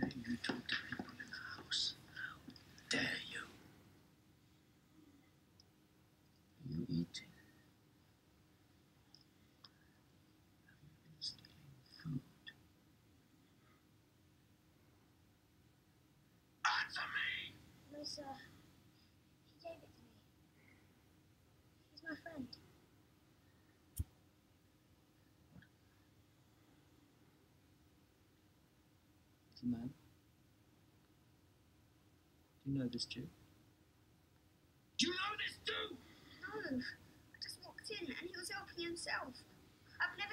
dare you talk to people in the house? How dare you? Are you eating? Have you been stealing food? Answer me! No, sir. Little man. Do you know this Jew? Do you know this Jew? No. I just walked in and he was helping himself. I've never